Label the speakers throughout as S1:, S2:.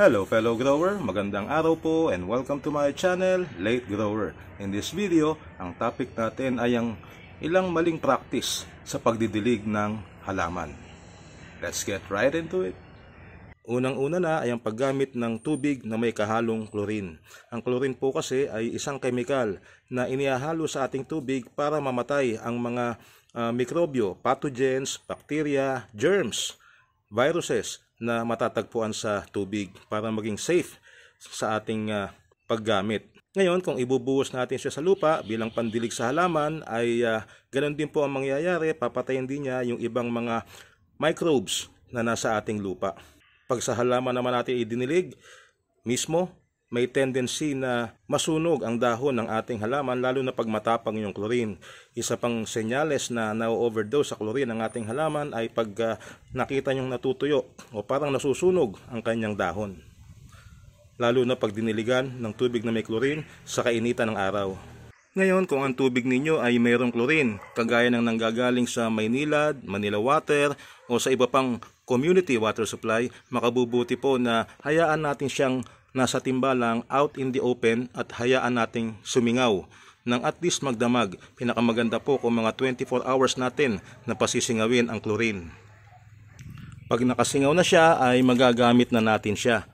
S1: Hello fellow grower, magandang araw po and welcome to my channel, Late Grower. In this video, ang topic natin ay ang ilang maling practice sa pagdidilig ng halaman. Let's get right into it. Unang-una na ay ang paggamit ng tubig na may kahalong chlorine. Ang chlorine po kasi ay isang chemical na inihahalo sa ating tubig para mamatay ang mga uh, mikrobyo, pathogens, bacteria, germs, viruses na matatagpuan sa tubig para maging safe sa ating uh, paggamit. Ngayon, kung ibubuhos natin siya sa lupa bilang pandilig sa halaman, ay uh, ganun din po ang mangyayari. Papatayin din niya yung ibang mga microbes na nasa ating lupa. Pag sa halaman naman natin idinilig, mismo may tendency na masunog ang dahon ng ating halaman lalo na pag matapang yung chlorine. Isa pang senyales na na-overdose sa chlorine ng ating halaman ay pag uh, nakita nyong natutuyo o parang nasusunog ang kanyang dahon. Lalo na pag diniligan ng tubig na may chlorine sa kainitan ng araw. Ngayon, kung ang tubig ninyo ay mayroong chlorine, kagaya ng nanggagaling sa Maynilad, Manila Water, o sa iba pang community water supply, makabubuti po na hayaan natin siyang nasa timbalang out in the open at hayaan nating sumingaw nang at least magdamag. Pinakamaganda po kung mga 24 hours natin na pasisingawin ang chlorine. Pag nakasingaw na siya ay magagamit na natin siya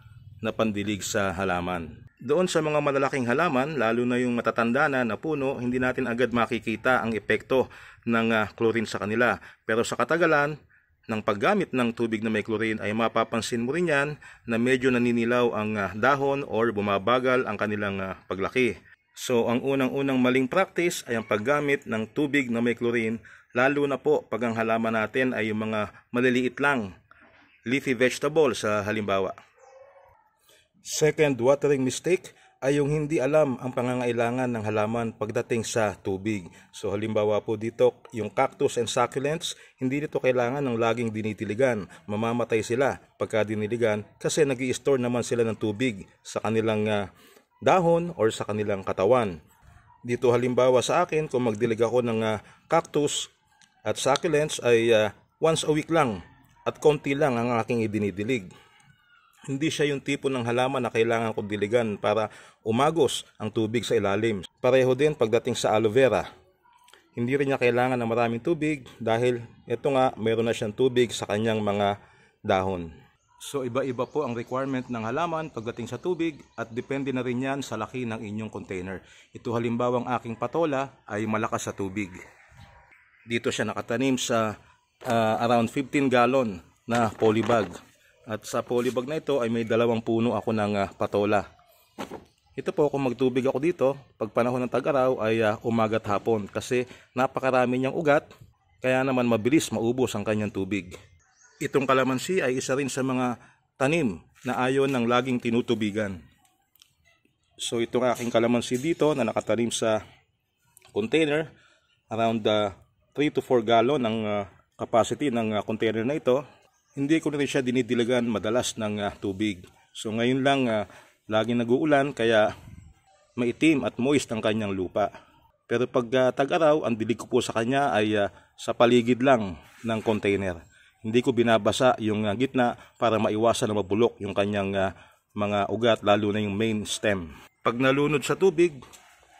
S1: na pandilig sa halaman. Doon sa mga malalaking halaman, lalo na yung matatanda na na puno, hindi natin agad makikita ang epekto ng uh, chlorine sa kanila. Pero sa katagalan, ng paggamit ng tubig na may chlorine ay mapapansin mo rin yan na medyo naninilaw ang uh, dahon or bumabagal ang kanilang uh, paglaki. So ang unang-unang maling practice ay ang paggamit ng tubig na may chlorine lalo na po pag ang halaman natin ay yung mga maliliit lang leafy vegetable sa halimbawa. Second watering mistake ay yung hindi alam ang pangangailangan ng halaman pagdating sa tubig. So halimbawa po dito, yung cactus and succulents, hindi dito kailangan ng laging dinitiligan. Mamamatay sila pagka diniligan kasi nag store naman sila ng tubig sa kanilang uh, dahon or sa kanilang katawan. Dito halimbawa sa akin, kung magdilig ako ng uh, cactus at succulents ay uh, once a week lang at konti lang ang aking idinidilig. Hindi siya yung tipo ng halaman na kailangan kong diligan para umagos ang tubig sa ilalim. Pareho din pagdating sa aloe vera. Hindi rin niya kailangan ng maraming tubig dahil ito nga mayroon na siyang tubig sa kanyang mga dahon. So iba-iba po ang requirement ng halaman pagdating sa tubig at depende na rin yan sa laki ng inyong container. Ito halimbawa ang aking patola ay malakas sa tubig. Dito siya nakatanim sa uh, around 15 gallon na polybag. At sa polybag na ito ay may dalawang puno ako ng uh, patola. Ito po kung magtubig ako dito, pag panahon ng tag-araw ay uh, umaga at hapon kasi napakarami niyang ugat kaya naman mabilis maubos ang kanyang tubig. Itong kalamansi ay isa rin sa mga tanim na ayon ng laging tinutubigan. So itong aking kalamansi dito na nakatanim sa container, around uh, 3 to 4 gallon ang uh, capacity ng uh, container na ito hindi ko na rin siya dinidilagan madalas ng uh, tubig. So ngayon lang uh, laging nag-uulan kaya maitim at moist ang kanyang lupa. Pero pag uh, tag-araw, ang dilig ko po sa kanya ay uh, sa paligid lang ng container. Hindi ko binabasa yung uh, gitna para maiwasan na mabulok yung kanyang uh, mga ugat lalo na yung main stem. Pag nalunod sa tubig,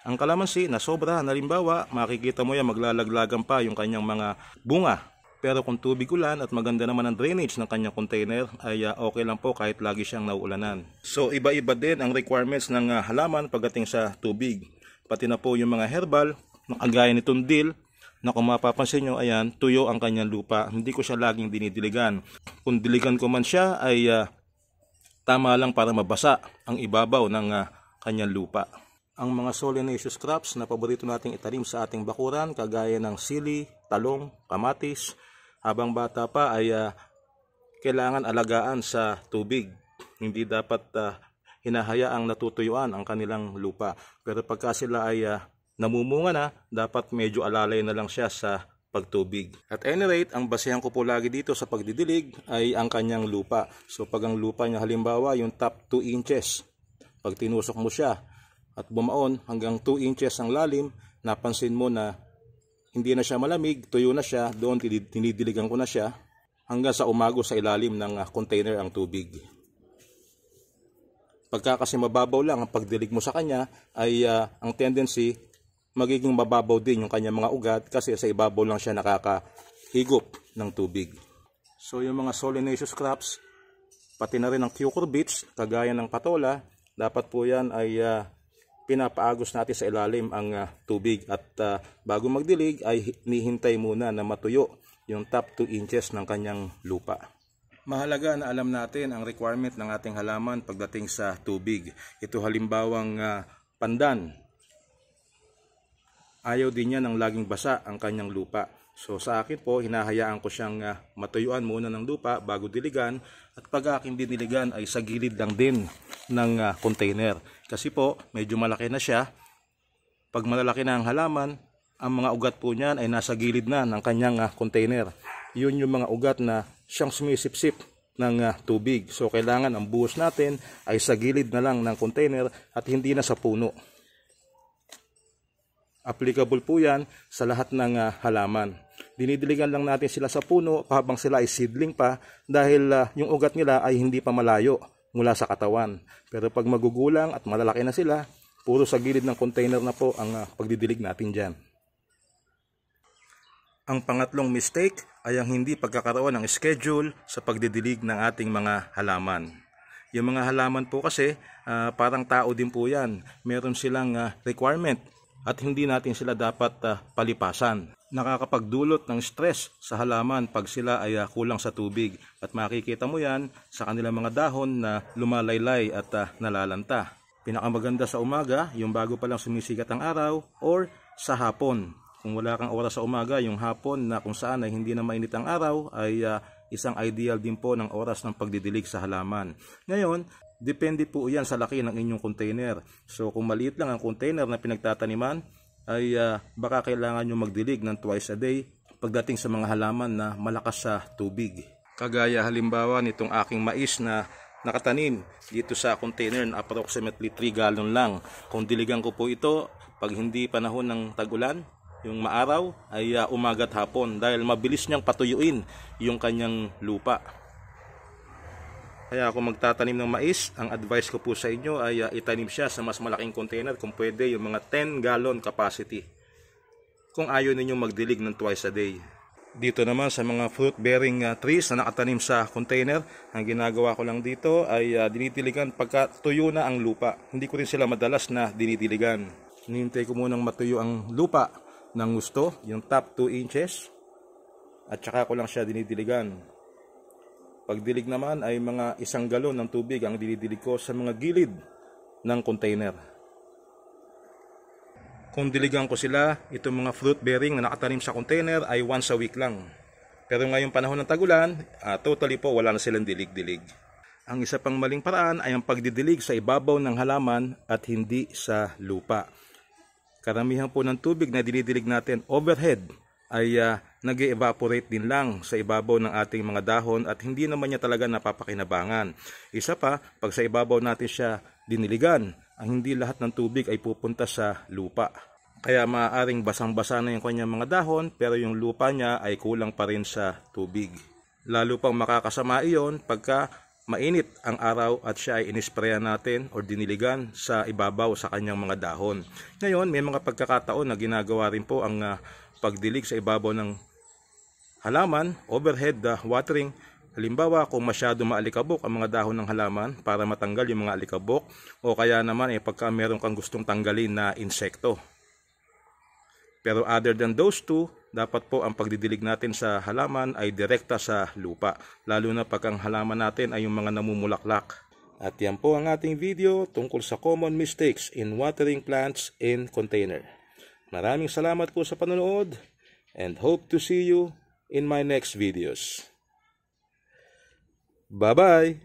S1: ang kalamansi na sobra, nalimbawa, makikita mo yan maglalaglagan pa yung kanyang mga bunga pero kung tubig ulan at maganda naman ang drainage ng kanyang container ay uh, okay lang po kahit lagi siyang nauulanan. So iba-iba din ang requirements ng uh, halaman pagdating sa tubig. Pati na po yung mga herbal, kagaya nitong dill, na kung mapapansin nyo, ayan, tuyo ang kanyang lupa. Hindi ko siya laging dinidiligan. Kung diligan ko man siya ay uh, tama lang para mabasa ang ibabaw ng uh, kanyang lupa. Ang mga solanaceous crops na paborito nating itanim sa ating bakuran kagaya ng sili, talong, kamatis, habang bata pa ay uh, kailangan alagaan sa tubig. Hindi dapat uh, hinahayaang natutuyuan ang kanilang lupa. Pero pagka sila ay uh, namumunga na, dapat medyo alalay na lang siya sa pagtubig. At any rate, ang basehan ko po lagi dito sa pagdidilig ay ang kanyang lupa. So pag ang lupa niya halimbawa yung top 2 inches, pag tinusok mo siya at bumaon hanggang 2 inches ang lalim, napansin mo na hindi na siya malamig, tuyo na siya, doon tinidiligan ko na siya hanggang sa umago sa ilalim ng ah, container ang tubig. Pagka kasi mababaw lang ang pagdilig mo sa kanya ay uh, ang tendency magiging mababaw din yung kanyang mga ugat kasi sa ibabaw lang siya nakakahigop ng tubig. So yung mga solanaceous crops, pati na rin ang cucurbits, kagaya ng patola, dapat po yan ay uh, pinapaagos natin sa ilalim ang uh, tubig at uh, bago magdilig ay nihintay muna na matuyo yung top 2 inches ng kanyang lupa. Mahalaga na alam natin ang requirement ng ating halaman pagdating sa tubig. Ito halimbawang uh, pandan. Ayaw din niya ng laging basa ang kanyang lupa. So sa akin po, hinahayaan ko siyang uh, matuyuan muna ng lupa bago diligan at pag aking diniligan ay sa gilid lang din ng uh, container. Kasi po, medyo malaki na siya. Pag malalaki na ang halaman, ang mga ugat po niyan ay nasa gilid na ng kanyang uh, container. Yun yung mga ugat na siyang sumisipsip ng uh, tubig. So kailangan ang buhos natin ay sa gilid na lang ng container at hindi na sa puno. Applicable po yan sa lahat ng uh, halaman. Dinidiligan lang natin sila sa puno habang sila ay seedling pa dahil uh, yung ugat nila ay hindi pa malayo mula sa katawan. Pero pag magugulang at malalaki na sila, puro sa gilid ng container na po ang uh, pagdidilig natin dyan. Ang pangatlong mistake ay ang hindi pagkakaroon ng schedule sa pagdidilig ng ating mga halaman. Yung mga halaman po kasi uh, parang tao din po yan. Meron silang uh, requirement at hindi natin sila dapat uh, palipasan. Nakakapagdulot ng stress sa halaman pag sila ay uh, kulang sa tubig at makikita mo yan sa kanilang mga dahon na lumalaylay at uh, nalalanta. Pinakamaganda sa umaga, yung bago pa lang sumisikat ang araw or sa hapon kung wala kang oras sa umaga, yung hapon na kung saan ay hindi na mainit ang araw ay uh, isang ideal din po ng oras ng pagdidilig sa halaman. Ngayon, depende po yan sa laki ng inyong container. So kung maliit lang ang container na pinagtataniman, ay uh, baka kailangan nyo magdilig ng twice a day pagdating sa mga halaman na malakas sa tubig. Kagaya halimbawa nitong aking mais na nakatanim dito sa container na approximately 3 gallon lang. Kung diligan ko po ito, pag hindi panahon ng tagulan, yung maaraw ay uh, umagat hapon dahil mabilis niyang patuyuin yung kanyang lupa. Kaya kung magtatanim ng mais, ang advice ko po sa inyo ay uh, itanim siya sa mas malaking container kung pwede yung mga 10 gallon capacity. Kung ayaw ninyong magdilig ng twice a day. Dito naman sa mga fruit bearing uh, trees na nakatanim sa container, ang ginagawa ko lang dito ay uh, dinitiligan pagka tuyo na ang lupa. Hindi ko rin sila madalas na dinitiligan. Hinihintay ko munang matuyo ang lupa ng gusto, yung top 2 inches. At saka ko lang siya dinidiligan. Pagdilig naman ay mga isang galon ng tubig ang dinidilig ko sa mga gilid ng container. Kung diligan ko sila, itong mga fruit bearing na nakatanim sa container ay once a week lang. Pero ngayong panahon ng tagulan, uh, totally po wala na silang dilig-dilig. Ang isa pang maling paraan ay ang pagdidilig sa ibabaw ng halaman at hindi sa lupa. Karamihan po ng tubig na dinidilig natin overhead ay uh, nag evaporate din lang sa ibabaw ng ating mga dahon at hindi naman niya talaga napapakinabangan. Isa pa, pag sa ibabaw natin siya diniligan, ang hindi lahat ng tubig ay pupunta sa lupa. Kaya maaaring basang-basa na yung kanyang mga dahon pero yung lupa niya ay kulang pa rin sa tubig. Lalo pang makakasama iyon pagka mainit ang araw at siya ay inisprayan natin o diniligan sa ibabaw sa kanyang mga dahon. Ngayon, may mga pagkakataon na ginagawa rin po ang uh, pagdilig sa ibabaw ng halaman, overhead uh, watering. Halimbawa, kung masyado maalikabok ang mga dahon ng halaman para matanggal yung mga alikabok o kaya naman eh, pagka meron kang gustong tanggalin na insekto. Pero other than those two, dapat po ang pagdidilig natin sa halaman ay direkta sa lupa, lalo na pag ang halaman natin ay yung mga namumulaklak. At yan po ang ating video tungkol sa common mistakes in watering plants in container. Maraming salamat po sa panonood and hope to see you in my next videos. Bye-bye!